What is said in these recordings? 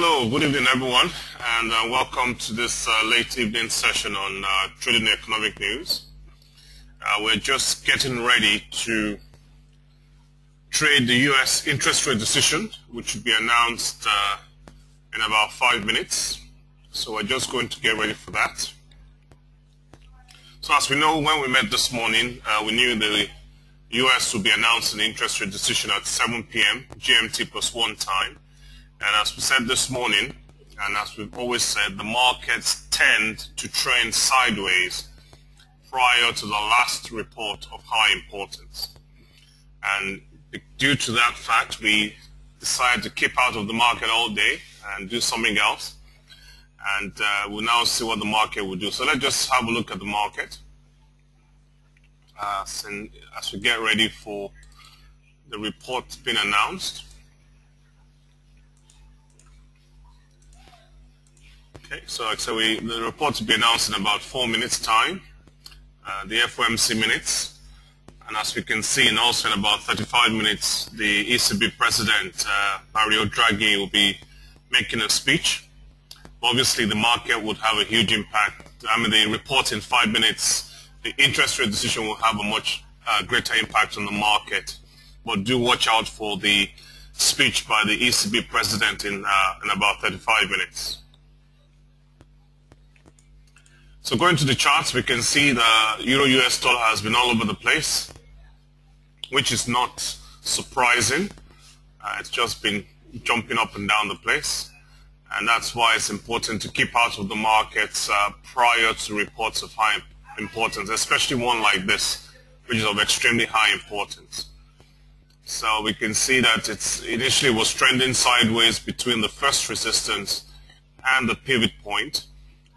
Hello, good evening everyone, and uh, welcome to this uh, late evening session on uh, Trading Economic News. Uh, we're just getting ready to trade the U.S. interest rate decision, which will be announced uh, in about five minutes. So we're just going to get ready for that. So as we know, when we met this morning, uh, we knew the U.S. would be announcing the interest rate decision at 7 p.m. GMT plus one time. And as we said this morning, and as we've always said, the markets tend to trend sideways prior to the last report of high importance. And due to that fact, we decided to keep out of the market all day and do something else. And uh, we'll now see what the market will do. So let's just have a look at the market uh, as we get ready for the report being announced. Okay, so so we, the report will be announced in about four minutes time, uh, the FOMC minutes, and as we can see, and also in about 35 minutes, the ECB president, uh, Mario Draghi, will be making a speech. Obviously, the market would have a huge impact. I mean, the report in five minutes, the interest rate decision will have a much uh, greater impact on the market. But do watch out for the speech by the ECB president in, uh, in about 35 minutes. So going to the charts, we can see the Euro US dollar has been all over the place, which is not surprising. Uh, it's just been jumping up and down the place. And that's why it's important to keep out of the markets uh, prior to reports of high importance, especially one like this, which is of extremely high importance. So we can see that it's initially was trending sideways between the first resistance and the pivot point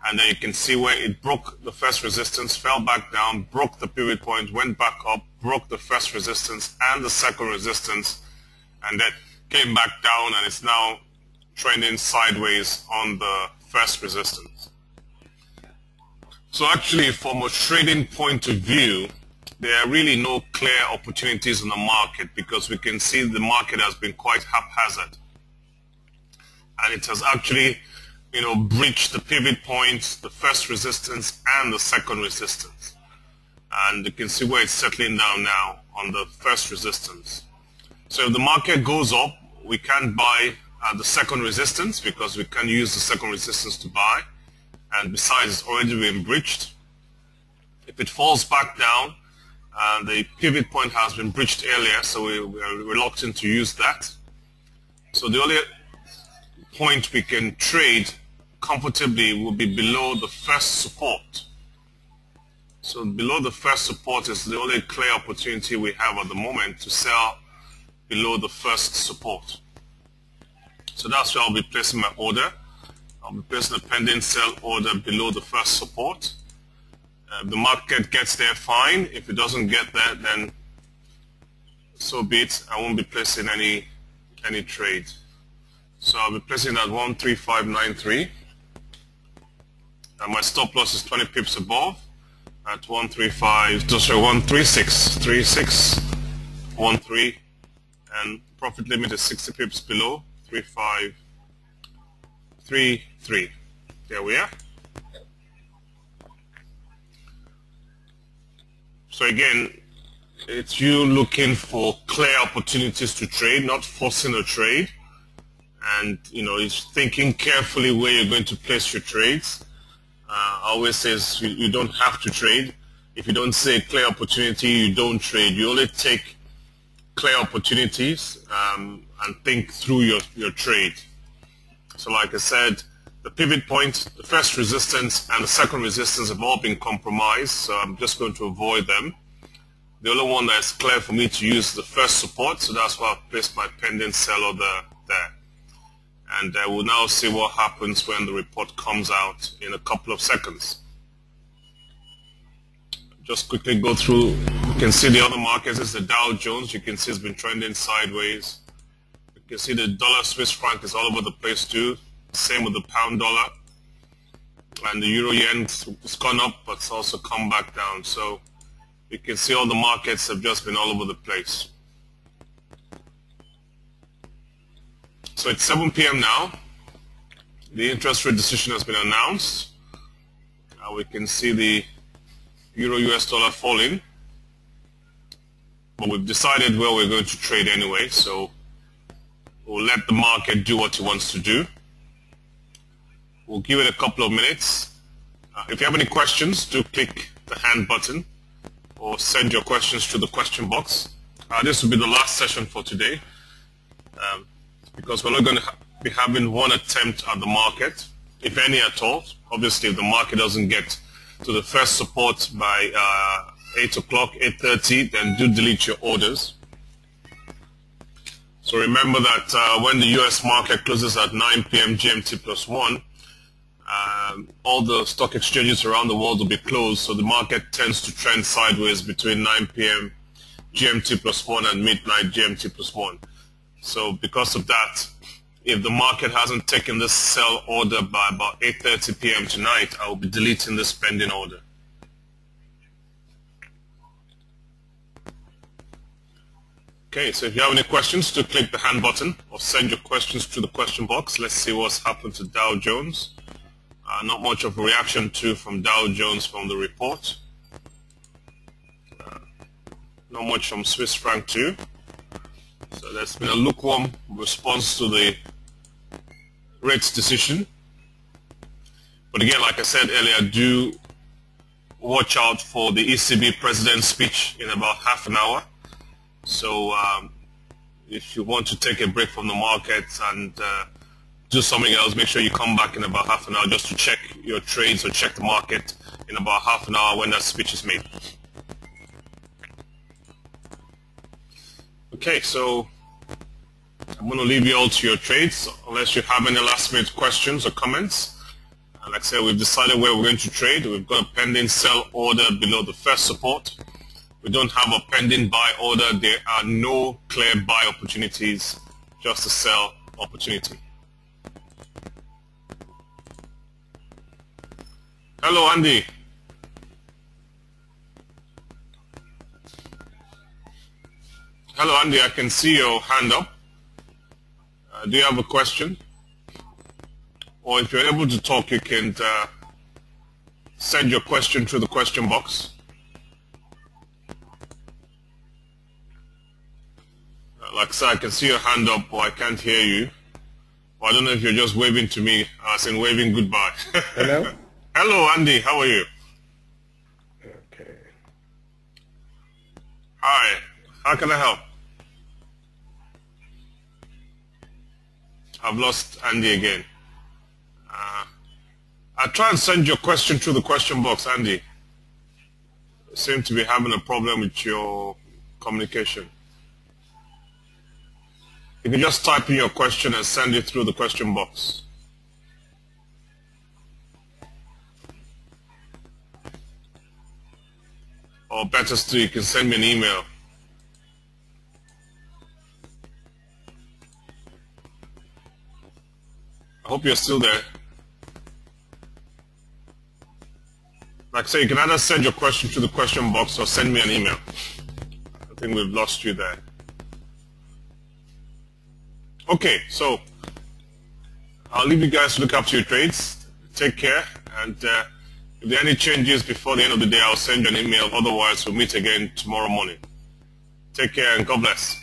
and then you can see where it broke the first resistance, fell back down, broke the pivot point, went back up, broke the first resistance and the second resistance, and then came back down and it's now trending sideways on the first resistance. So actually from a trading point of view, there are really no clear opportunities in the market because we can see the market has been quite haphazard. And it has actually you know, breach the pivot points, the first resistance and the second resistance. And you can see where it's settling down now on the first resistance. So if the market goes up, we can't buy at the second resistance because we can use the second resistance to buy. And besides, it's already been breached. If it falls back down, uh, the pivot point has been breached earlier, so we, we are reluctant to use that. So the only point we can trade comfortably will be below the first support. So below the first support is the only clear opportunity we have at the moment to sell below the first support. So that's where I'll be placing my order. I'll be placing a pending sell order below the first support. Uh, the market gets there, fine. If it doesn't get there, then so be it. I won't be placing any any trade. So I'll be placing at 13593. And my stop loss is 20 pips above at 135, sorry, 136, 36, 13, and profit limit is 60 pips below, 35, 33. There we are. So again, it's you looking for clear opportunities to trade, not forcing a trade. And, you know, it's thinking carefully where you're going to place your trades uh, always says you, you, don't have to trade. If you don't see a clear opportunity, you don't trade. You only take clear opportunities um, and think through your, your trade. So like I said, the pivot point, the first resistance and the second resistance have all been compromised, so I'm just going to avoid them. The only one that is clear for me to use is the first support, so that's why I've placed my pending sell order there and uh, we'll now see what happens when the report comes out in a couple of seconds. Just quickly go through, you can see the other markets, it's the Dow Jones, you can see it's been trending sideways. You can see the dollar Swiss franc is all over the place too, same with the pound dollar. And the euro yen has gone up, but it's also come back down. So you can see all the markets have just been all over the place. So it's 7 p.m. now. The interest rate decision has been announced. Uh, we can see the euro US dollar falling. But we've decided where we're going to trade anyway, so we'll let the market do what it wants to do. We'll give it a couple of minutes. Uh, if you have any questions, do click the hand button or send your questions to the question box. Uh, this will be the last session for today um, because we're not going to ha be having one attempt at the market, if any at all. Obviously, if the market doesn't get to the first support by uh, 8 o'clock, 8.30, then do delete your orders. So remember that uh, when the US market closes at 9 p.m. GMT plus 1, um, all the stock exchanges around the world will be closed, so the market tends to trend sideways between 9 p.m. GMT plus 1 and midnight GMT plus 1. So because of that, if the market hasn't taken this sell order by about 8.30 p.m. tonight, I will be deleting this pending order. Okay, so if you have any questions, do click the hand button or send your questions to the question box. Let's see what's happened to Dow Jones. Uh, not much of a reaction to from Dow Jones from the report. Uh, not much from Swiss franc too. So that's been a lukewarm response to the rates decision. But again, like I said earlier, do watch out for the ECB president's speech in about half an hour. So um, if you want to take a break from the market and uh, do something else, make sure you come back in about half an hour just to check your trades or check the market in about half an hour when that speech is made. Okay, so I'm going to leave you all to your trades unless you have any last minute questions or comments. And like I said, we've decided where we're going to trade. We've got a pending sell order below the first support. We don't have a pending buy order. There are no clear buy opportunities, just a sell opportunity. Hello, Andy. Andy. I can see your hand up. Uh, do you have a question? Or if you're able to talk, you can uh, send your question through the question box. Uh, like I said, I can see your hand up, but I can't hear you. Well, I don't know if you're just waving to me, as in waving goodbye. Hello? Hello, Andy. How are you? Okay. Hi. How can I help? I've lost Andy again. Uh, I'll try and send your question through the question box, Andy. You seem to be having a problem with your communication. You can just type in your question and send it through the question box. Or better still, you can send me an email. Hope you're still there. Like I say, you can either send your question to the question box or send me an email. I think we've lost you there. Okay, so I'll leave you guys to look after your trades. Take care, and uh, if there are any changes before the end of the day, I'll send you an email. Otherwise, we'll meet again tomorrow morning. Take care and God bless.